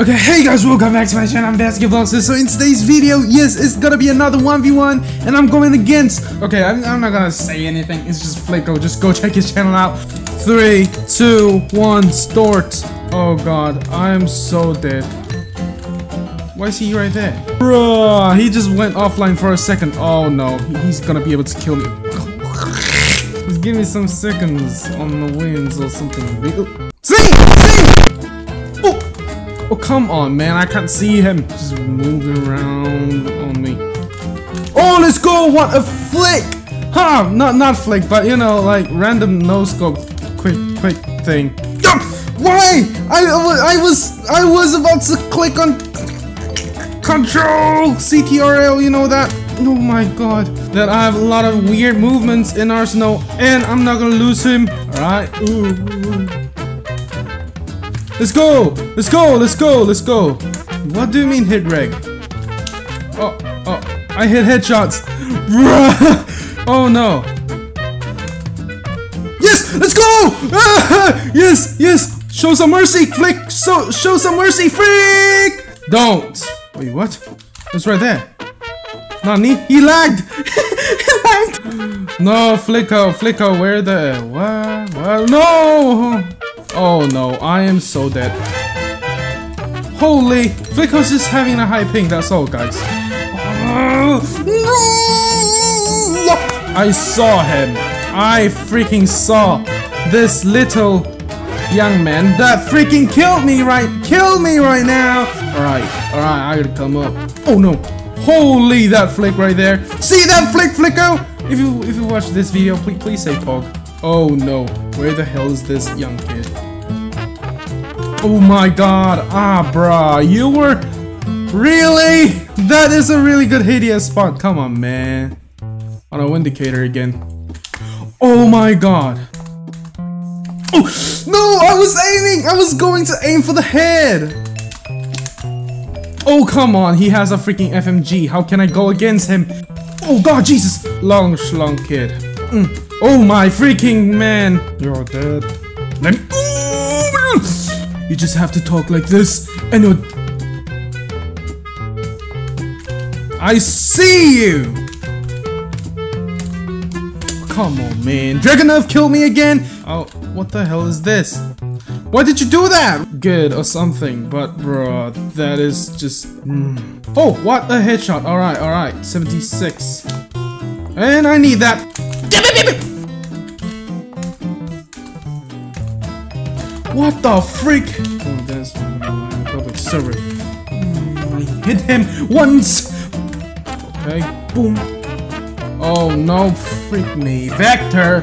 Okay, hey guys, welcome back to my channel, I'm Basketblox. So in today's video, yes, it's gonna be another 1v1, and I'm going against... Okay, I'm, I'm not gonna say anything, it's just Flico, just go check his channel out. Three, two, one, start. Oh god, I am so dead. Why is he right there? Bruh, he just went offline for a second. Oh no, he's gonna be able to kill me. Just give me some seconds on the wins or something. See! Oh, come on, man. I can't see him. Just moving around on me. Oh, let's go. What a flick. Huh, not not flick, but you know, like random no scope quick quick thing. Why? I, I was I was about to click on control CTRL, you know that? Oh my god. That I have a lot of weird movements in Arsenal and I'm not gonna lose him. Alright. Let's go! Let's go! Let's go! Let's go! What do you mean hit reg? Oh, oh, I hit headshots! Oh no! Yes! Let's go! Yes! Yes! Show some mercy! Flick! So, show some mercy! Freak! Don't! Wait, what? It's right there. Nani? He lagged! he lagged! No, Flico, Flico, where the... What? What? No! Oh no, I am so dead. Holy! Flico's just having a high ping, that's all, guys. I saw him. I freaking saw this little young man that freaking killed me right killed me right now. Alright, alright, I gotta come up. Oh no. Holy that flick right there. See that flick Flico? If you if you watch this video, please please say Pog. Oh no, where the hell is this young kid? Oh my god, ah bruh, you were... Really? That is a really good hideous spot, come on man. On a Vindicator again. Oh my god. Oh, no, I was aiming, I was going to aim for the head. Oh, come on, he has a freaking FMG, how can I go against him? Oh god, Jesus! Long schlong kid. Mm. Oh my freaking man! You're dead. Let me- you just have to talk like this, and you'll... I see you! Come on, man. Dragunov killed me again! Oh, what the hell is this? Why did you do that? Good or something, but bro, that is just... Mm. Oh, what a headshot. Alright, alright. 76. And I need that. What the freak? Oh, that's public server. I hit him once. Okay, boom. Oh no, freak me, Vector.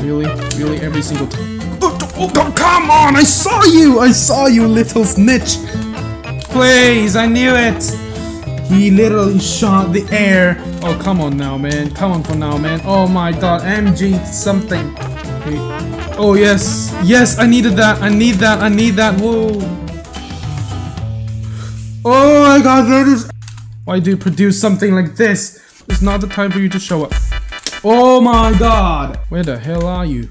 Really, really, every single time. Oh, come on! I saw you! I saw you, little snitch. Please, I knew it. He literally shot the air. Oh, come on now, man. Come on for now, man. Oh my god, MG something. Oh yes, yes, I needed that. I need that. I need that. Whoa. Oh my god, that is. Why do you produce something like this? It's not the time for you to show up. Oh my god. Where the hell are you?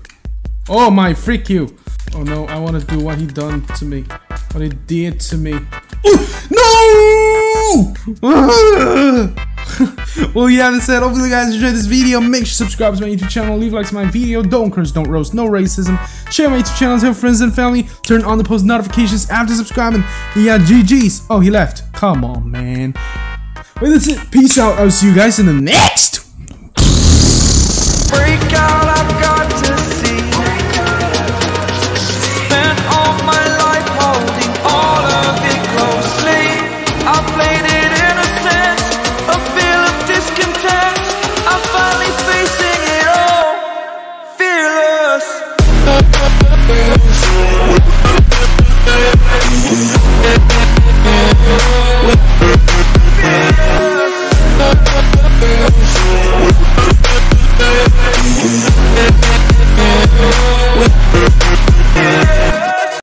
Oh my, freak you. Oh no, I want to do what he done to me. What he did to me. Oh, no! well, yeah, that said, hopefully you guys enjoyed this video. Make sure to subscribe to my YouTube channel, leave likes to my video, don't curse, don't roast, no racism. Share my YouTube channel, tell friends and family, turn on the post notifications after subscribing. Yeah, GG's. Oh, he left. Come on, man. Well, that's it. Peace out. I'll see you guys in the next.